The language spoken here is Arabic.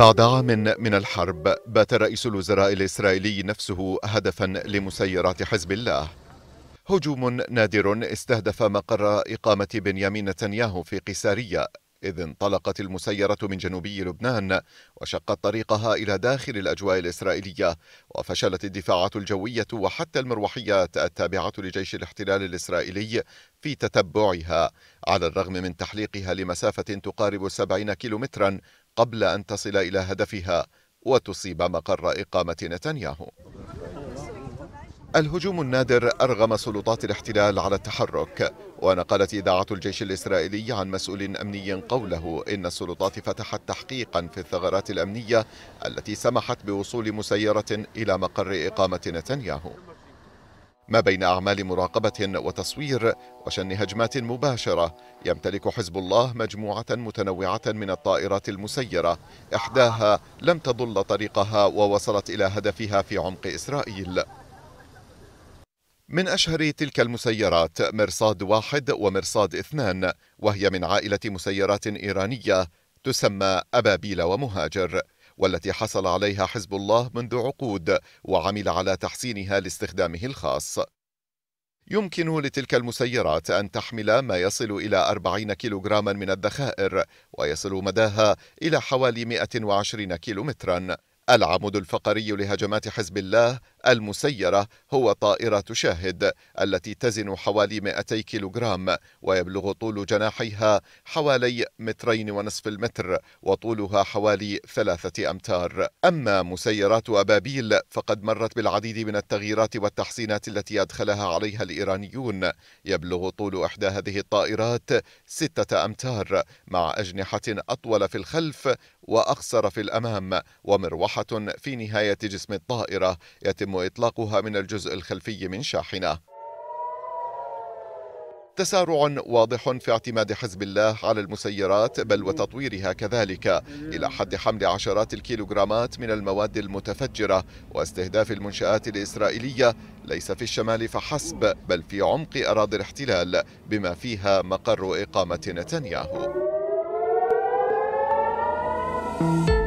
بعد عام من الحرب بات رئيس الوزراء الإسرائيلي نفسه هدفا لمسيرات حزب الله. هجوم نادر استهدف مقر إقامة بنيامين نتنياهو في قيسارية إذ انطلقت المسيرة من جنوبي لبنان وشقت طريقها إلى داخل الأجواء الإسرائيلية وفشلت الدفاعات الجوية وحتى المروحيات التابعة لجيش الاحتلال الإسرائيلي في تتبعها على الرغم من تحليقها لمسافة تقارب 70 كيلومترا قبل أن تصل إلى هدفها وتصيب مقر إقامة نتنياهو. الهجوم النادر أرغم سلطات الاحتلال على التحرك ونقلت إذاعة الجيش الإسرائيلي عن مسؤول أمني قوله إن السلطات فتحت تحقيقا في الثغرات الأمنية التي سمحت بوصول مسيرة إلى مقر إقامة نتنياهو. ما بين أعمال مراقبة وتصوير وشن هجمات مباشرة. يمتلك حزب الله مجموعة متنوعة من الطائرات المسيرة. إحداها لم تضل طريقها ووصلت إلى هدفها في عمق إسرائيل. من أشهر تلك المسيرات مرصاد واحد ومرصاد اثنان وهي من عائلة مسيرات إيرانية تسمى أبابيل ومهاجر. والتي حصل عليها حزب الله منذ عقود وعمل على تحسينها لاستخدامه الخاص. يمكن لتلك المسيرات أن تحمل ما يصل إلى 40 كيلوغراما من الذخائر ويصل مداها إلى حوالي 120 كيلومترا. العمود الفقري لهجمات حزب الله المسيرة هو طائرة شاهد التي تزن حوالي 200 كيلوغرام ويبلغ طول جناحيها حوالي مترين ونصف المتر وطولها حوالي ثلاثة أمتار. أما مسيرات أبابيل فقد مرت بالعديد من التغييرات والتحسينات التي أدخلها عليها الإيرانيون. يبلغ طول إحدى هذه الطائرات ستة أمتار مع أجنحة أطول في الخلف وأقصر في الأمام. ومروحة في نهاية جسم الطائرة. يتم يتم إطلاقها من الجزء الخلفي من شاحنة. تسارع واضح في اعتماد حزب الله على المسيرات بل وتطويرها كذلك. إلى حد حمل عشرات الكيلوغرامات من المواد المتفجرة. واستهداف المنشآت الإسرائيلية ليس في الشمال فحسب بل في عمق أراضي الاحتلال بما فيها مقر إقامة نتنياهو. Thank you.